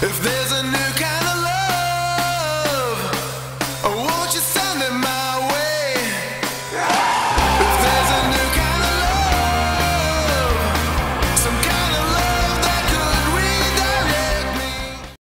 If there's a